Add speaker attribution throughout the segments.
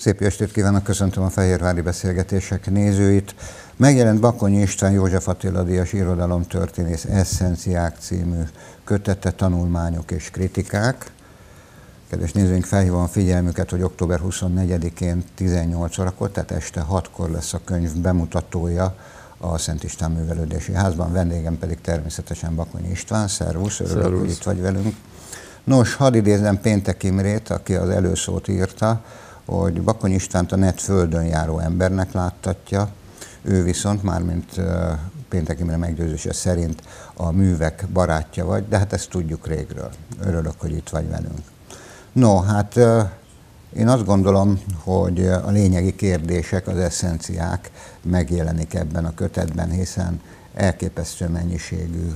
Speaker 1: Szép estét kívánok, köszöntöm a Fehérvári Beszélgetések nézőit. Megjelent Bakonyi István József Attila Díjas irodalomtörténész Eszenciák című kötete, tanulmányok és kritikák. Kedves nézőink, felhívom a figyelmüket, hogy október 24-én 18 órakor, tehát este 6-kor lesz a könyv bemutatója a Szent István Művelődési Házban, vendégem pedig természetesen Bakonyi István. Szervusz, örülök, Szervusz. hogy itt vagy velünk. Nos, hadd idézem Péntek Imrét, aki az előszót írta, hogy Bakony Istvánt a net földön járó embernek láttatja, ő viszont, mármint Péntek Imre meggyőzése szerint a művek barátja vagy, de hát ezt tudjuk régről. Örülök, hogy itt vagy velünk. No, hát én azt gondolom, hogy a lényegi kérdések, az eszenciák megjelenik ebben a kötetben, hiszen elképesztő mennyiségű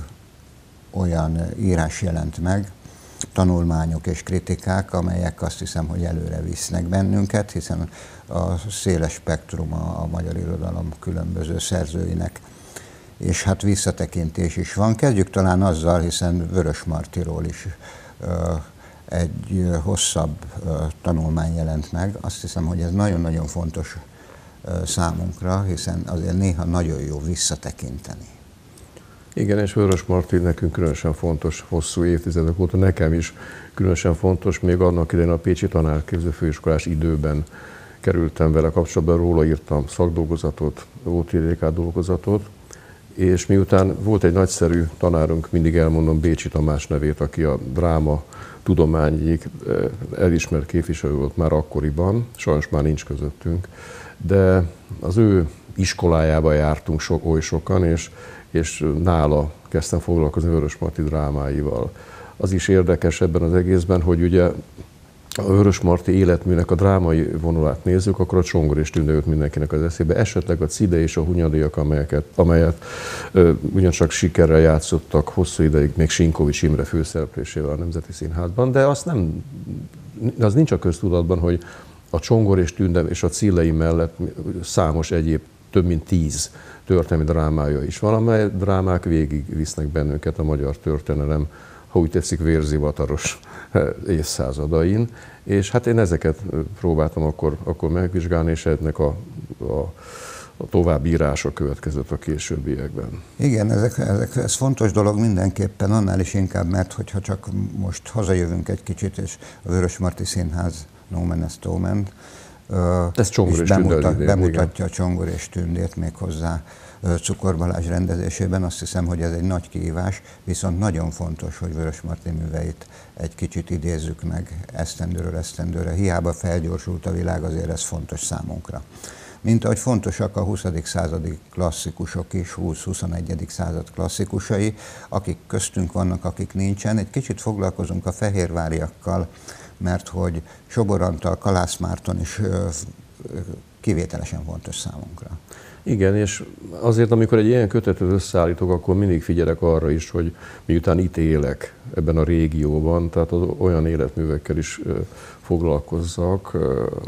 Speaker 1: olyan írás jelent meg, tanulmányok és kritikák, amelyek azt hiszem, hogy előre visznek bennünket, hiszen a széles spektrum a, a magyar irodalom különböző szerzőinek, és hát visszatekintés is van. Kezdjük talán azzal, hiszen Vörös Martiról is egy hosszabb tanulmány jelent meg. Azt hiszem, hogy ez nagyon-nagyon fontos számunkra, hiszen azért néha nagyon jó visszatekinteni.
Speaker 2: Igen, és Vörös Martin nekünk különösen fontos, hosszú évtizedek óta nekem is különösen fontos, még annak idején a Pécsi Tanárképző Főiskolás időben kerültem vele kapcsolatban, róla írtam szakdolgozatot, OTDK dolgozatot, és miután volt egy nagyszerű tanárunk, mindig elmondom Bécsi Tamás nevét, aki a dráma tudományig eh, elismert képviselő volt már akkoriban, sajnos már nincs közöttünk, de az ő iskolájába jártunk so, oly sokan, és és nála kezdtem foglalkozni Vörös Marti drámáival. Az is érdekes ebben az egészben, hogy ugye a Vörös Marti életműnek a drámai vonulát nézzük, akkor a Csongor és Tünde jött mindenkinek az eszébe. Esetleg a Cide és a Hunyadiak, amelyeket, amelyet ö, ugyancsak sikerrel játszottak hosszú ideig, még Sinkovics Imre főszereplésével a Nemzeti Színházban, de azt nem, az nincs a köztudatban, hogy a Csongor és Tünde és a Cillei mellett számos egyéb több mint tíz történelmi drámája is van, amely drámák végig visznek bennünket a magyar történelem, ha úgy tetszik, vérzivataros eh, évszázadain. És hát én ezeket eh, próbáltam akkor, akkor megvizsgálni, és ennek a, a a továbbírása következett a későbbiekben.
Speaker 1: Igen, ezek, ezek, ez fontos dolog mindenképpen, annál is inkább, mert hogyha csak most hazajövünk egy kicsit, és a Vörös Marti Színház No Man
Speaker 2: ez Csongor és,
Speaker 1: bemutat, bemutatja a Csongor és Tündét még hozzá Cukor Balázs rendezésében. Azt hiszem, hogy ez egy nagy kihívás, viszont nagyon fontos, hogy Vörös Marti műveit egy kicsit idézzük meg esztendőről esztendőre. Hiába felgyorsult a világ, azért ez fontos számunkra. Mint ahogy fontosak a 20. századi klasszikusok is, 20-21. század klasszikusai, akik köztünk vannak, akik nincsen. Egy kicsit foglalkozunk a fehérváriakkal, mert hogy Sobor Antal, Kalász Márton is kivételesen fontos számunkra.
Speaker 2: Igen, és azért, amikor egy ilyen kötetet összeállítok, akkor mindig figyelek arra is, hogy miután itt élek ebben a régióban, tehát az olyan életművekkel is foglalkozzak,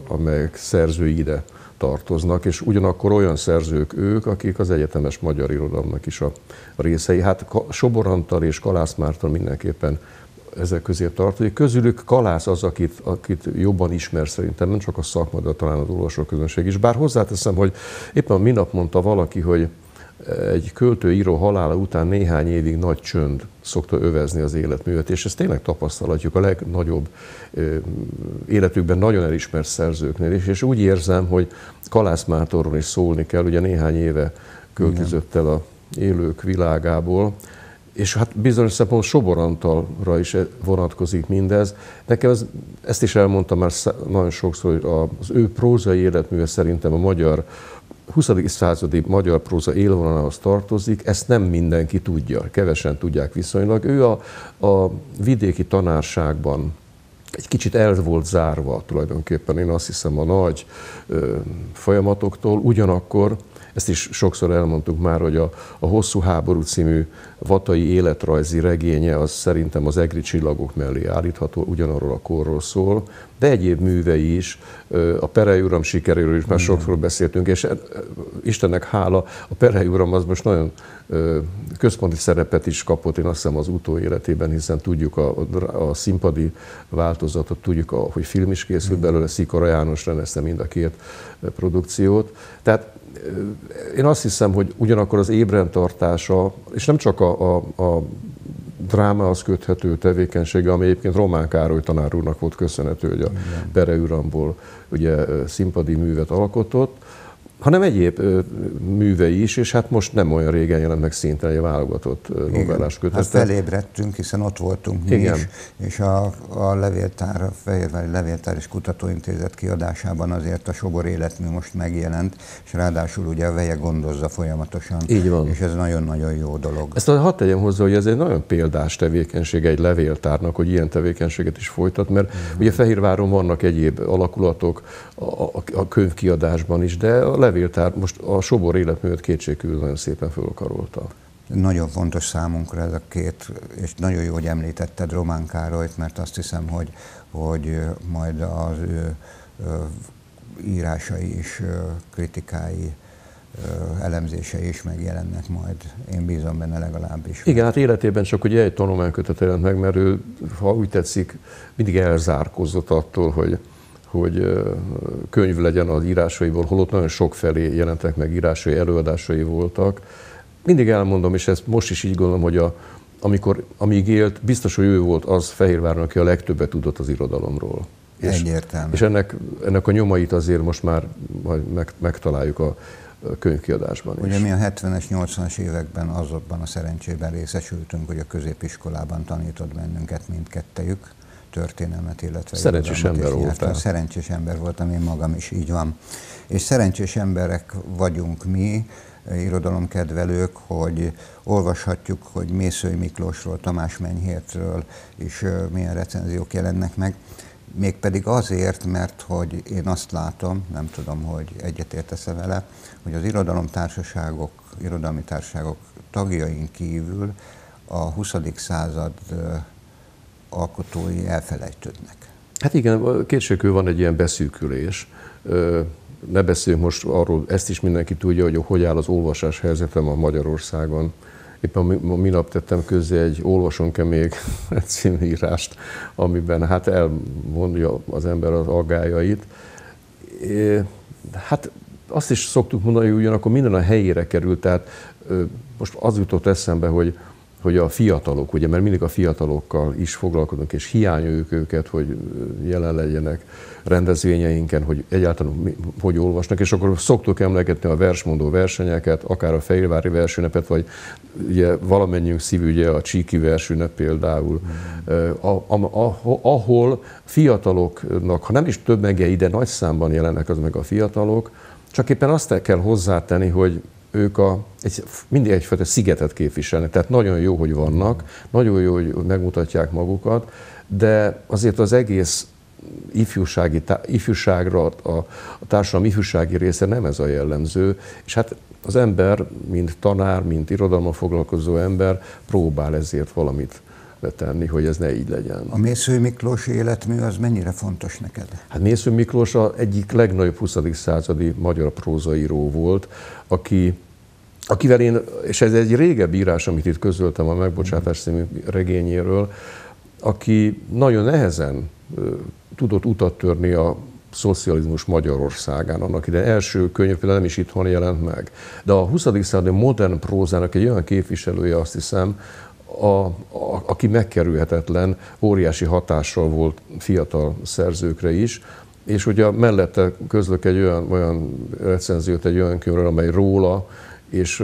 Speaker 2: amelyek szerzői ide tartoznak, és ugyanakkor olyan szerzők ők, akik az egyetemes magyar irodalomnak is a részei. Hát Soborantal és Kalász Márton mindenképpen ezek közé tartozik. Közülük Kalász az, akit, akit jobban ismer szerintem, nem csak a szakma, de talán az olvasóközönség is. Bár hozzáteszem, hogy éppen minap mondta valaki, hogy egy költőíró halála után néhány évig nagy csönd szokta övezni az életművet, és ezt tényleg tapasztalatjuk a legnagyobb életükben nagyon elismert szerzőknél is, és úgy érzem, hogy Kalász Mátorról is szólni kell, ugye néhány éve költözött el a élők világából, és hát bizonyos szempontból Soborantalra is vonatkozik mindez. Nekem ez, ezt is elmondtam már nagyon sokszor, hogy az ő prózai életműve szerintem a magyar 20. századi magyar próza élvonalához tartozik, ezt nem mindenki tudja, kevesen tudják viszonylag. Ő a, a vidéki tanárságban egy kicsit el volt zárva tulajdonképpen, én azt hiszem a nagy folyamatoktól, ugyanakkor ezt is sokszor elmondtuk már, hogy a, a Hosszú háború című vatai életrajzi regénye az szerintem az egri csillagok mellé állítható, ugyanarról a korról szól, de egyéb művei is, a Perei Uram sikeréről is már sokszor beszéltünk, és Istennek hála, a Perei Uram az most nagyon központi szerepet is kapott, én azt hiszem az utóéletében, hiszen tudjuk a, a, színpadi változatot, tudjuk, a, hogy film is készült belőle, Szikora János rendezte mind a két produkciót. Tehát én azt hiszem, hogy ugyanakkor az ébrentartása, és nem csak a, a, a drámahoz köthető tevékenysége, ami egyébként Román Károly tanár úrnak volt köszönhető, hogy a Bere Uramból ugye színpadi művet alkotott, hanem egyéb művei is, és hát most nem olyan régen jelent meg szinte egy válogatott novellás kötet. Hát
Speaker 1: felébredtünk, hiszen ott voltunk mi Igen. is, és a, a levéltár, a Fehérvári Levéltár és Kutatóintézet kiadásában azért a Sobor életmű most megjelent, és ráadásul ugye a veje gondozza folyamatosan.
Speaker 2: Így van.
Speaker 1: És ez nagyon-nagyon jó dolog.
Speaker 2: Ezt hadd tegyem hozzá, hogy ez egy nagyon példás tevékenység egy levéltárnak, hogy ilyen tevékenységet is folytat, mert uh-huh. ugye Fehérváron vannak egyéb alakulatok a, a, a könyvkiadásban is, de a levéltár most a Sobor életművet kétségkívül nagyon szépen fölkarolta.
Speaker 1: Nagyon fontos számunkra ez a két, és nagyon jó, hogy említetted Román Károlyt, mert azt hiszem, hogy, hogy majd az ő írásai is, kritikái, elemzései is megjelennek majd. Én bízom benne legalábbis.
Speaker 2: Igen, hát életében csak ugye egy tanulmánykötet jelent meg, mert ő, ha úgy tetszik, mindig elzárkozott attól, hogy, hogy könyv legyen az írásaiból, holott nagyon sok felé jelentek meg írásai, előadásai voltak. Mindig elmondom, és ezt most is így gondolom, hogy a, amikor, amíg élt, biztos, hogy ő volt az Fehérváron, aki a legtöbbet tudott az irodalomról.
Speaker 1: És, Egyértelmű.
Speaker 2: És ennek, ennek a nyomait azért most már majd meg, megtaláljuk a, könyvkiadásban
Speaker 1: Ugye is. mi a 70-es, 80-as években azokban a szerencsében részesültünk, hogy a középiskolában tanított bennünket mindkettejük történelmet, illetve
Speaker 2: szerencsés ember voltál.
Speaker 1: Szerencsés ember voltam, én magam is így van. És szerencsés emberek vagyunk mi, irodalomkedvelők, hogy olvashatjuk, hogy Mészői Miklósról, Tamás Menyhértről is milyen recenziók jelennek meg. Mégpedig azért, mert hogy én azt látom, nem tudom, hogy egyetértesz-e vele, hogy az irodalomtársaságok, irodalmi társaságok tagjain kívül a 20. század alkotói elfelejtődnek.
Speaker 2: Hát igen, kétségül van egy ilyen beszűkülés. Ne beszéljünk most arról, ezt is mindenki tudja, hogy hogy áll az olvasás helyzetem a Magyarországon. Éppen minap tettem közé egy Olvasunk-e még című amiben hát elmondja az ember az aggájait. Hát azt is szoktuk mondani, hogy ugyanakkor minden a helyére került, tehát most az jutott eszembe, hogy hogy a fiatalok, ugye, mert mindig a fiatalokkal is foglalkozunk, és hiányoljuk őket, hogy jelen legyenek rendezvényeinken, hogy egyáltalán hogy olvasnak, és akkor szoktuk emlegetni a versmondó versenyeket, akár a Fehérvári versünepet, vagy ugye valamennyiünk szívügye a Csíki versünep például, mm. ahol fiataloknak, ha nem is több mege ide nagy számban jelennek az meg a fiatalok, csak éppen azt kell hozzátenni, hogy ők a, egy, mindig egyfajta szigetet képviselnek, tehát nagyon jó, hogy vannak, nagyon jó, hogy megmutatják magukat, de azért az egész ifjúsági, ifjúságra, a, a társadalom ifjúsági része nem ez a jellemző, és hát az ember, mint tanár, mint irodalma foglalkozó ember próbál ezért valamit betenni, hogy ez ne így legyen.
Speaker 1: A Mésző Miklós életmű az mennyire fontos neked?
Speaker 2: Hát Mésző Miklós a egyik legnagyobb 20. századi magyar prózaíró volt, aki akivel én, és ez egy régebb írás, amit itt közöltem a Megbocsátás című regényéről, aki nagyon nehezen tudott utat törni a szocializmus Magyarországán. Annak ide első könyv például nem is itthon jelent meg. De a 20. századi modern prózának egy olyan képviselője, azt hiszem, a, a, aki megkerülhetetlen, óriási hatással volt fiatal szerzőkre is, és ugye mellette közlök egy olyan, olyan recenziót egy olyan könyvről, amely róla, és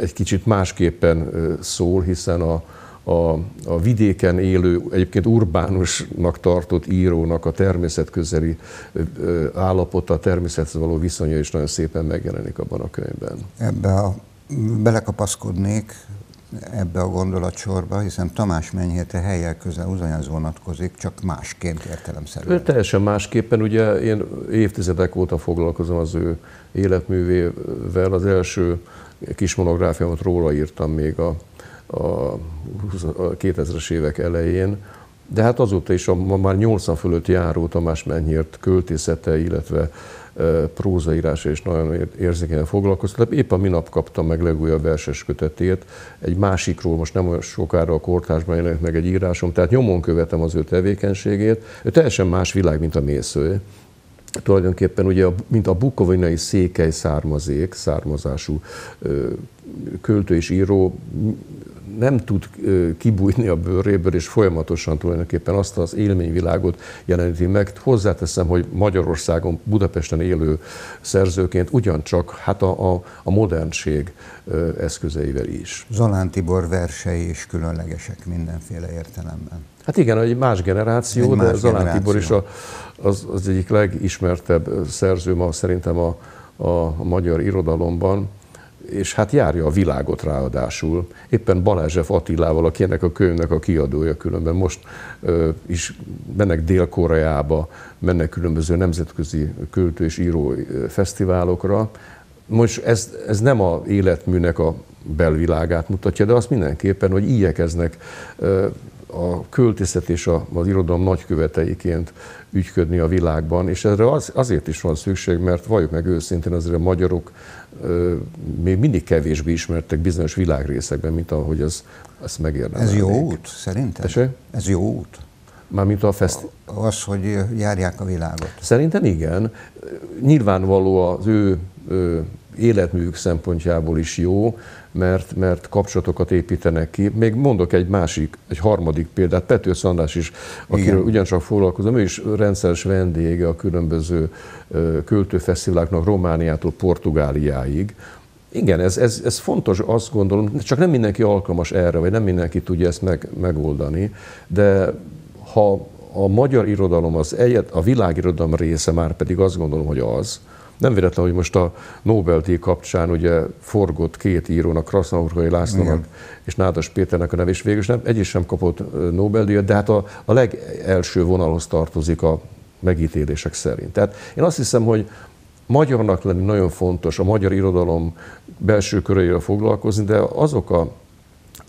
Speaker 2: egy kicsit másképpen szól, hiszen a, a, a vidéken élő, egyébként urbánusnak tartott írónak a természetközeli állapota, a természethez való viszonya is nagyon szépen megjelenik abban a könyvben.
Speaker 1: Ebbe a, belekapaszkodnék, ebbe a gondolatsorba, hiszen Tamás Menyhéte helyel közel ugyanaz vonatkozik, csak másként értelemszerűen.
Speaker 2: Ő teljesen másképpen, ugye én évtizedek óta foglalkozom az ő életművével, az első kis monográfiámat róla írtam még a, a 2000-es évek elején, de hát azóta is a ma már 80 fölött járó Tamás Menyhért költészete, illetve prózaírása is nagyon érzékenyen foglalkoztat. Épp a minap kaptam meg legújabb verses kötetét, egy másikról, most nem olyan sokára a kortásban jelent meg egy írásom, tehát nyomon követem az ő tevékenységét. Ő teljesen más világ, mint a mésző tulajdonképpen ugye, mint a bukovinai székely származék, származású költő és író nem tud kibújni a bőréből, és folyamatosan tulajdonképpen azt az élményvilágot jeleníti meg. Hozzáteszem, hogy Magyarországon, Budapesten élő szerzőként ugyancsak hát a, a, a modernség eszközeivel is.
Speaker 1: Zalán Tibor versei is különlegesek mindenféle értelemben.
Speaker 2: Hát igen, egy más generáció, egy de más Zalán generáció. Tibor is a, az, az egyik legismertebb szerző ma szerintem a, a, a magyar irodalomban és hát járja a világot ráadásul. Éppen Balázsef Attilával, aki ennek a könyvnek a kiadója különben most ö, is mennek Dél-Koreába, mennek különböző nemzetközi költő és író fesztiválokra. Most ez, ez nem a életműnek a belvilágát mutatja, de azt mindenképpen, hogy igyekeznek a költészet és a, az irodalom nagyköveteiként ügyködni a világban, és erre az, azért is van szükség, mert valljuk meg őszintén, azért a magyarok ö, még mindig kevésbé ismertek bizonyos világrészekben, mint ahogy ez, ezt megérdemelnék.
Speaker 1: Ez jó út, szerinted? Tese? Ez jó út?
Speaker 2: Mármint a fest...
Speaker 1: Az, hogy járják a világot.
Speaker 2: Szerintem igen. Nyilvánvaló az ő, ő életművük szempontjából is jó, mert, mert kapcsolatokat építenek ki. Még mondok egy másik, egy harmadik példát, Pető Szandás is, akiről Igen. ugyancsak foglalkozom, ő is rendszeres vendége a különböző költőfesztiváloknak Romániától Portugáliáig. Igen, ez, ez, ez fontos, azt gondolom, csak nem mindenki alkalmas erre, vagy nem mindenki tudja ezt meg, megoldani, de ha a magyar irodalom az egyet, a világirodalom része, már pedig azt gondolom, hogy az, nem véletlen, hogy most a Nobel-díj kapcsán ugye forgott két írónak, Krasznaurkai Lászlónak Igen. és Nádas Péternek a nev, és végül nem, egy is sem kapott Nobel-díjat, de hát a, a legelső vonalhoz tartozik a megítélések szerint. Tehát én azt hiszem, hogy magyarnak lenni nagyon fontos, a magyar irodalom belső köreivel foglalkozni, de azok a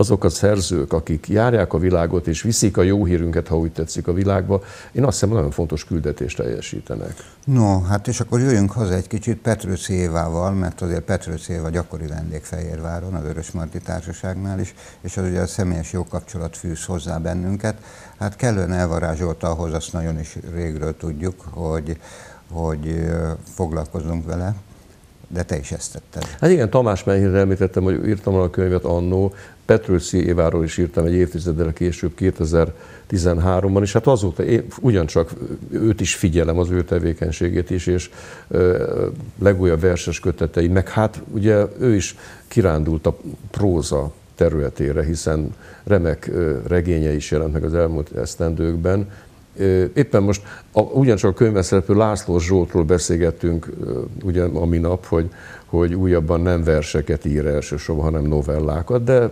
Speaker 2: azok a szerzők, akik járják a világot és viszik a jó hírünket, ha úgy tetszik a világba, én azt hiszem nagyon fontos küldetést teljesítenek.
Speaker 1: No, hát és akkor jöjjünk haza egy kicsit Petrőci Évával, mert azért Petrőci Éva gyakori vendég Fehérváron, a Vörös Marti Társaságnál is, és az ugye a személyes jó kapcsolat fűz hozzá bennünket. Hát kellően elvarázsolta ahhoz, azt nagyon is régről tudjuk, hogy, hogy foglalkozunk vele de te is ezt tetted.
Speaker 2: Hát igen, Tamás Menyhére említettem, hogy írtam a könyvet annó, Petrőci Éváról is írtam egy évtizeddel később, 2013-ban, és hát azóta én ugyancsak őt is figyelem, az ő tevékenységét is, és legújabb verses kötetei, meg hát ugye ő is kirándult a próza területére, hiszen remek regénye is jelent meg az elmúlt esztendőkben, Éppen most a, ugyancsak a könyvben szereplő László Zsoltról beszélgettünk ugye a minap, hogy, hogy újabban nem verseket ír elsősorban, hanem novellákat, de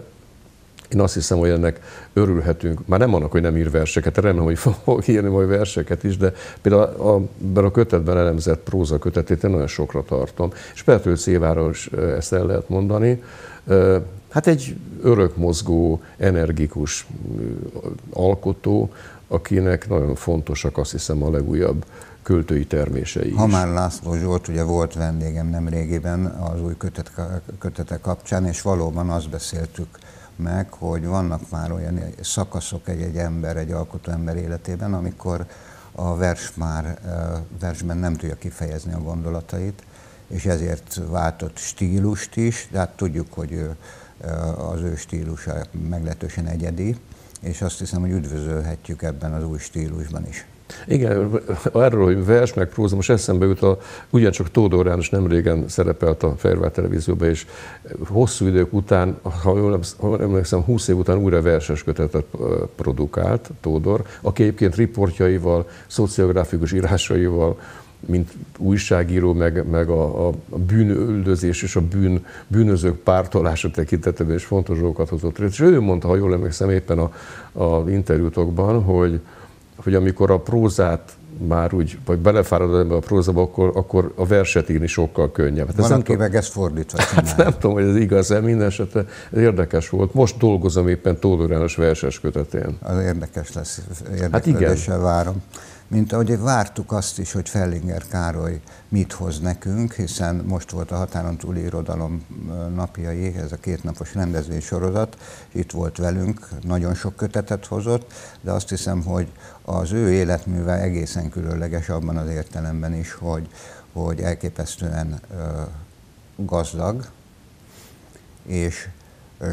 Speaker 2: én azt hiszem, hogy ennek örülhetünk. Már nem annak, hogy nem ír verseket, remélem, hogy fog írni majd verseket is, de például a, a kötetben elemzett próza kötetét én nagyon sokra tartom. És Pető Széváról is ezt el lehet mondani. Hát egy örökmozgó, energikus alkotó, akinek nagyon fontosak azt hiszem a legújabb költői termései
Speaker 1: Ha már László Zsolt, ugye volt vendégem nem régiben az új kötet, kötete kapcsán, és valóban azt beszéltük meg, hogy vannak már olyan szakaszok egy-egy ember, egy alkotó ember életében, amikor a vers már versben nem tudja kifejezni a gondolatait, és ezért váltott stílust is, de hát tudjuk, hogy az ő stílusa meglehetősen egyedi, és azt hiszem, hogy üdvözölhetjük ebben az új stílusban is.
Speaker 2: Igen, erről, hogy vers meg próza, most eszembe jut, a, ugyancsak Tódor János nem régen szerepelt a Fervár televízióban, és hosszú idők után, ha jól emlékszem, 20 év után újra verses kötetet produkált Tódor, aki egyébként riportjaival, szociográfikus írásaival mint újságíró, meg, meg a, a bűnöldözés és a bűn, bűnözők pártolása tekintetében is fontos dolgokat hozott részt. És ő mondta, ha jól emlékszem éppen a, a interjútokban, hogy, hogy amikor a prózát már úgy, vagy belefárad ebbe a prózába, akkor, akkor a verset írni sokkal könnyebb. Hát
Speaker 1: Van, aki meg ezt fordítva
Speaker 2: hát nem tudom, hogy ez igaz-e, minden esetre ez érdekes volt. Most dolgozom éppen Tóth verses kötetén.
Speaker 1: Az érdekes lesz, érdeklődéssel hát várom mint ahogy vártuk azt is, hogy Fellinger Károly mit hoz nekünk, hiszen most volt a határon túli irodalom napjai, ez a kétnapos rendezvény sorozat, itt volt velünk, nagyon sok kötetet hozott, de azt hiszem, hogy az ő életműve egészen különleges abban az értelemben is, hogy, hogy elképesztően gazdag, és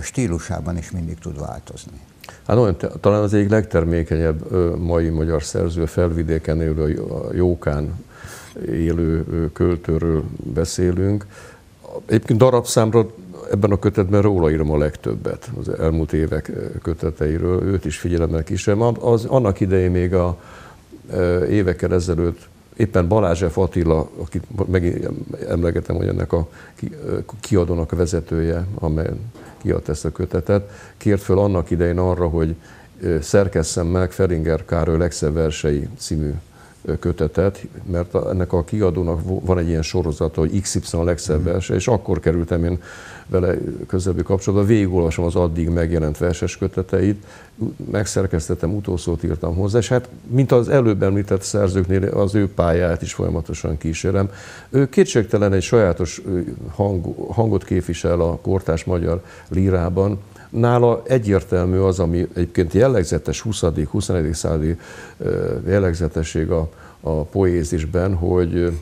Speaker 1: stílusában is mindig tud változni.
Speaker 2: Hát olyan, talán az egyik legtermékenyebb mai magyar szerző, felvidéken élő, Jókán élő költőről beszélünk. Egyébként darabszámra ebben a kötetben róla írom a legtöbbet, az elmúlt évek köteteiről, őt is figyelemmel kísérem. Az, annak idején még a évekkel ezelőtt éppen Balázs F. Attila, akit megint emlegetem, hogy ennek a kiadónak a vezetője, amely kiadta ezt a kötetet, kért föl annak idején arra, hogy szerkesszem meg Feringer Károly legszebb versei című kötetet, mert ennek a kiadónak van egy ilyen sorozata, hogy XY a legszebb mhm. verse, és akkor kerültem én vele közelebbi kapcsolatba, végigolvasom az addig megjelent verses köteteit, megszerkesztettem, utószót írtam hozzá, és hát, mint az előbb említett szerzőknél, az ő pályáját is folyamatosan kísérem. Ő kétségtelen egy sajátos hang, hangot képvisel a kortás magyar lírában, nála egyértelmű az, ami egyébként jellegzetes 20. 21. századi jellegzetesség a, a poézisben, hogy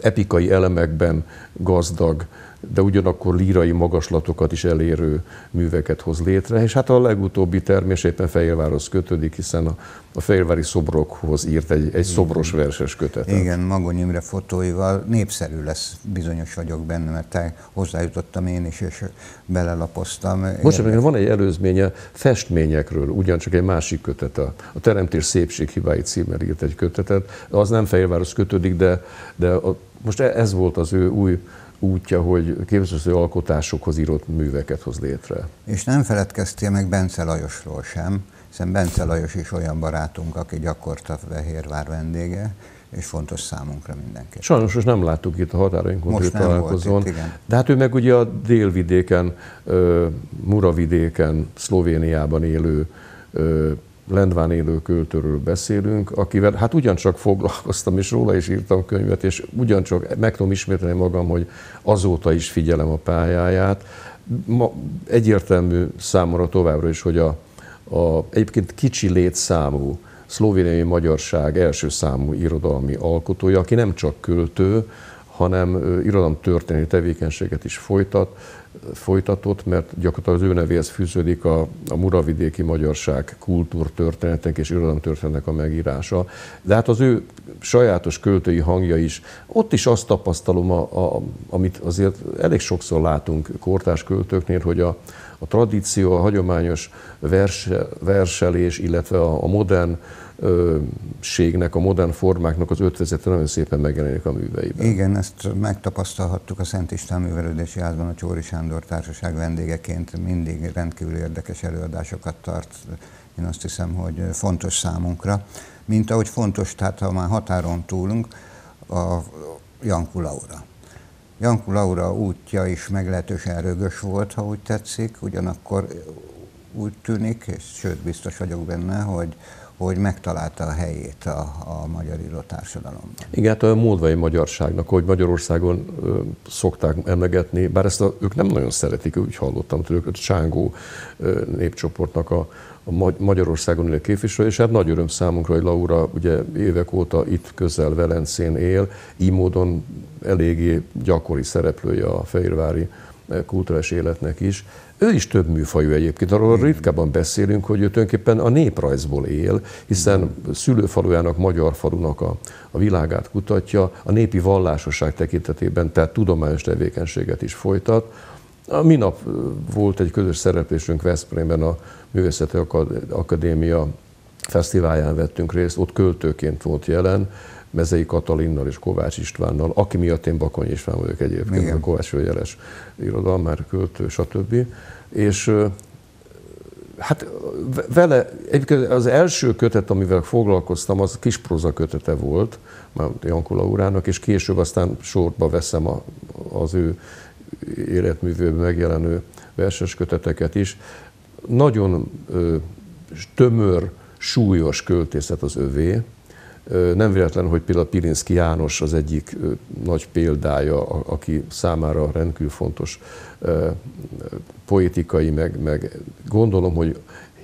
Speaker 2: epikai elemekben gazdag, de ugyanakkor lírai magaslatokat is elérő műveket hoz létre, és hát a legutóbbi termés éppen Fehérvárhoz kötődik, hiszen a, a Fehérvári szobrokhoz írt egy, egy szobros verses kötetet.
Speaker 1: Igen, Magony Imre fotóival. Népszerű lesz, bizonyos vagyok benne, mert hozzájutottam én is, és belelapoztam.
Speaker 2: Most van egy előzménye festményekről, ugyancsak egy másik kötet, a, a Teremtés szépség hibái címmel írt egy kötetet, az nem Fehérvárhoz kötődik, de, de a, most e- ez volt az ő új útja, hogy képzőző alkotásokhoz írott műveket hoz létre.
Speaker 1: És nem feledkeztél meg Bence Lajosról sem, hiszen Bence Lajos is olyan barátunk, aki gyakorta Fehérvár vendége, és fontos számunkra mindenki.
Speaker 2: Sajnos most nem láttuk itt a határainkon hogy találkozón. Itt, De hát ő meg ugye a délvidéken, Muravidéken, Szlovéniában élő Lendván élő költőről beszélünk, akivel hát ugyancsak foglalkoztam, és róla is írtam könyvet, és ugyancsak meg tudom ismételni magam, hogy azóta is figyelem a pályáját. Ma egyértelmű számomra továbbra is, hogy a, a egyébként kicsi létszámú szlovéniai magyarság első számú irodalmi alkotója, aki nem csak költő, hanem irodalomtörténeti tevékenységet is folytat, folytatott, mert gyakorlatilag az ő nevéhez fűződik a, a muravidéki magyarság kultúrtörténetek és irodalomtörténetek a megírása. De hát az ő sajátos költői hangja is, ott is azt tapasztalom, a, a, amit azért elég sokszor látunk kortás költőknél, hogy a, a tradíció, a hagyományos verse, verselés, illetve a, a modern ségnek, a modern formáknak az ötvezete nagyon szépen megjelenik a műveiben.
Speaker 1: Igen, ezt megtapasztalhattuk a Szent István Művelődési Házban a Csóri Sándor Társaság vendégeként. Mindig rendkívül érdekes előadásokat tart. Én azt hiszem, hogy fontos számunkra. Mint ahogy fontos, tehát ha már határon túlunk, a Janku Laura. Janku Laura útja is meglehetősen rögös volt, ha úgy tetszik, ugyanakkor úgy tűnik, és sőt biztos vagyok benne, hogy, hogy megtalálta a helyét a, a magyar írotársadalomban.
Speaker 2: Igen, hát a moldvai magyarságnak, hogy Magyarországon ö, szokták emlegetni, bár ezt a, ők nem nagyon szeretik, úgy hallottam tőlük, a Csángó ö, népcsoportnak a, a Magyarországon élő képviselő, és hát nagy öröm számunkra, hogy Laura ugye évek óta itt közel Velencén él, így módon eléggé gyakori szereplője a fehérvári kulturális életnek is. Ő is több műfajú egyébként, arról ritkábban beszélünk, hogy ő tulajdonképpen a néprajzból él, hiszen szülőfalujának, magyar falunak a, a világát kutatja, a népi vallásosság tekintetében, tehát tudományos tevékenységet is folytat. A minap volt egy közös szereplésünk Veszprémben a Művészeti Akadémia fesztiválján vettünk részt, ott költőként volt jelen, Mezei Katalinnal és Kovács Istvánnal, aki miatt én Bakony István vagyok egyébként, Igen. a Kovács Jeles irodalom, már költő, stb. És hát vele, az első kötet, amivel foglalkoztam, az kis próza kötete volt, már Jankula urának, és később aztán sorba veszem a, az ő életművőben megjelenő verses köteteket is. Nagyon ö, tömör, súlyos költészet az övé, nem véletlen, hogy például Pilinszki János az egyik nagy példája, aki számára rendkívül fontos poétikai, meg, meg gondolom, hogy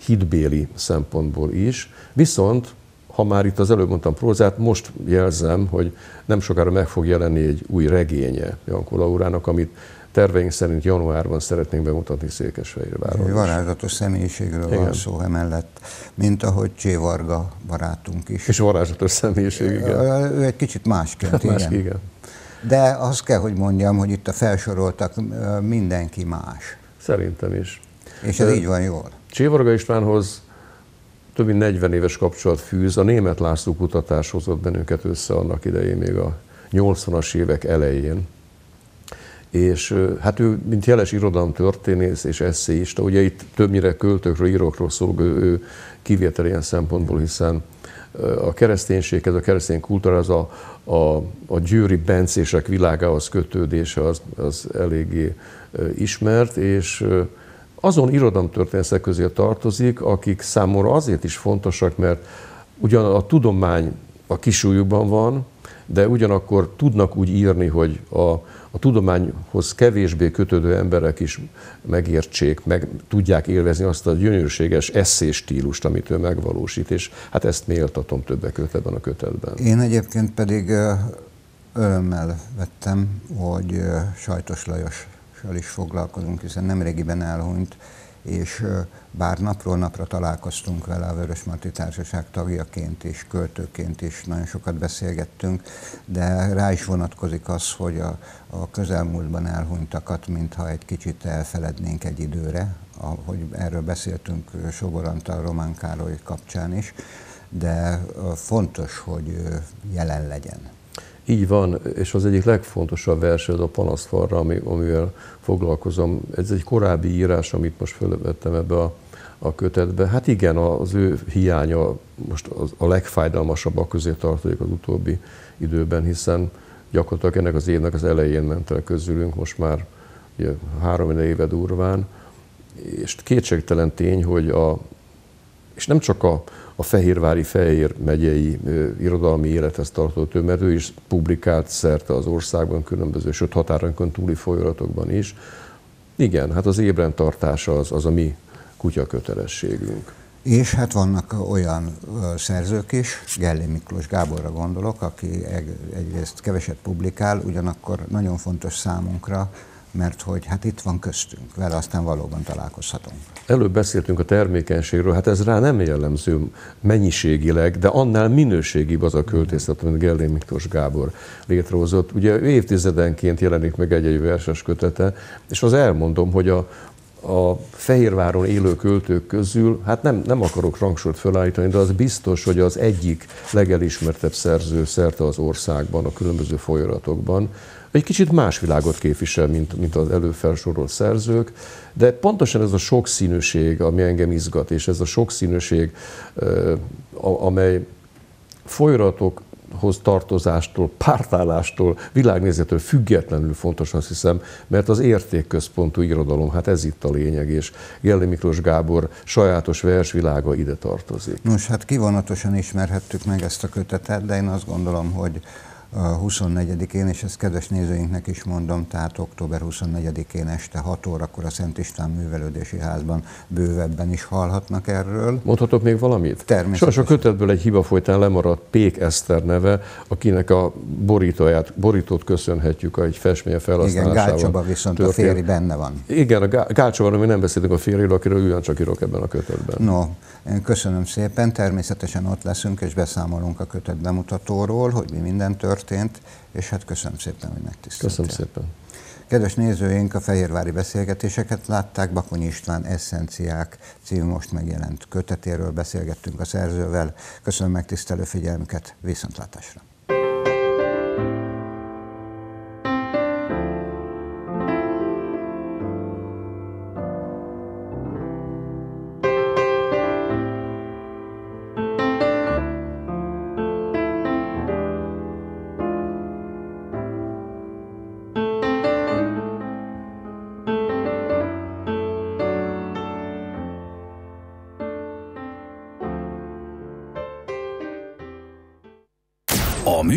Speaker 2: hitbéli szempontból is. Viszont, ha már itt az előbb mondtam prózát, most jelzem, hogy nem sokára meg fog jelenni egy új regénye Janko Laurának, amit terveink szerint januárban szeretnénk bemutatni Székesfehérváron.
Speaker 1: Varázslatos személyiségről igen. van szó emellett, mint ahogy Csé Varga barátunk is.
Speaker 2: És varázslatos személyiség, igen.
Speaker 1: Ő egy kicsit másként,
Speaker 2: hát más, igen. igen.
Speaker 1: De azt kell, hogy mondjam, hogy itt a felsoroltak mindenki más.
Speaker 2: Szerintem is.
Speaker 1: És ez így van jól.
Speaker 2: Csévarga Istvánhoz több mint 40 éves kapcsolat fűz. A német László kutatás hozott bennünket össze annak idején, még a 80-as évek elején és hát ő, mint jeles irodalomtörténész és eszéista, ugye itt többnyire költőkről, írókról szól, ő, ő kivétel ilyen szempontból, hiszen a kereszténységhez, a keresztény kultúra, az a, a, a győri bencések világához kötődése az, az eléggé ismert, és azon irodalomtörténészek közé tartozik, akik számomra azért is fontosak, mert ugyan a tudomány a kisújukban van, de ugyanakkor tudnak úgy írni, hogy a, a tudományhoz kevésbé kötődő emberek is megértsék, meg tudják élvezni azt a gyönyörűséges eszés stílust, amit ő megvalósít, és hát ezt méltatom többek között ebben a kötetben.
Speaker 1: Én egyébként pedig örömmel vettem, hogy Sajtos Lajossal is foglalkozunk, hiszen nemrégiben elhunyt és bár napról napra találkoztunk vele a Vörösmarty Társaság tagjaként és költőként is, nagyon sokat beszélgettünk, de rá is vonatkozik az, hogy a, a közelmúltban elhunytakat, mintha egy kicsit elfelednénk egy időre, ahogy erről beszéltünk Sobor Antal, Román Károly kapcsán is, de fontos, hogy jelen legyen.
Speaker 2: Így van, és az egyik legfontosabb vers ez a panaszfalra, ami, amivel foglalkozom. Ez egy korábbi írás, amit most fölvettem ebbe a, a kötetbe. Hát igen, az ő hiánya most az, a legfájdalmasabbak közé tartozik az utóbbi időben, hiszen gyakorlatilag ennek az évnek az elején ment el közülünk, most már ugye, három éve durván, és kétségtelen tény, hogy a, és nem csak a, a Fehérvári Fehér megyei irodalmi élethez tartott ő, mert ő is publikált szerte az országban különböző, sőt határonkon túli folyóratokban is. Igen, hát az ébren tartása az, az a mi kutya kötelességünk.
Speaker 1: És hát vannak olyan szerzők is, Gelli Miklós Gáborra gondolok, aki egyrészt keveset publikál, ugyanakkor nagyon fontos számunkra, mert hogy hát itt van köztünk, vele aztán valóban találkozhatunk.
Speaker 2: Előbb beszéltünk a termékenységről, hát ez rá nem jellemző mennyiségileg, de annál minőségibb az a költészet, amit Gellén Miklós Gábor létrehozott. Ugye évtizedenként jelenik meg egy-egy verses kötete, és az elmondom, hogy a, a Fehérváron élő költők közül, hát nem, nem akarok rangsort felállítani, de az biztos, hogy az egyik legelismertebb szerző szerte az országban, a különböző folyamatokban, egy kicsit más világot képvisel, mint, mint az előfelsorolt szerzők, de pontosan ez a sokszínűség, ami engem izgat, és ez a sokszínűség, amely folyamatokhoz tartozástól, pártállástól, világnézetől függetlenül fontos, azt hiszem, mert az értékközpontú irodalom, hát ez itt a lényeg, és Gelli Miklós Gábor sajátos versvilága ide tartozik.
Speaker 1: Nos, hát kivonatosan ismerhettük meg ezt a kötetet, de én azt gondolom, hogy 24-én, és ezt kedves nézőinknek is mondom, tehát október 24-én este 6 órakor a Szent István Művelődési Házban bővebben is hallhatnak erről.
Speaker 2: Mondhatok még valamit?
Speaker 1: Természetesen.
Speaker 2: Sajnos a kötetből egy hiba folytán lemaradt Pék Eszter neve, akinek a borítóját, borítót köszönhetjük egy festménye felhasználásával.
Speaker 1: Igen, Gálcsaba viszont történt. a férj benne van.
Speaker 2: Igen, a Gálcsaba, mi nem beszélünk a férjéről, akiről ugyancsak írok ebben a kötetben.
Speaker 1: No, én köszönöm szépen, természetesen ott leszünk és beszámolunk a kötet bemutatóról, hogy mi minden történt, és hát köszönöm szépen, hogy megtiszteltél.
Speaker 2: Köszönöm szépen.
Speaker 1: Kedves nézőink, a Fehérvári beszélgetéseket látták, Bakonyi István Eszenciák című most megjelent kötetéről beszélgettünk a szerzővel. Köszönöm megtisztelő figyelmüket, viszontlátásra!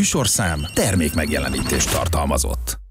Speaker 3: Műsorszám termék megjelenítést tartalmazott.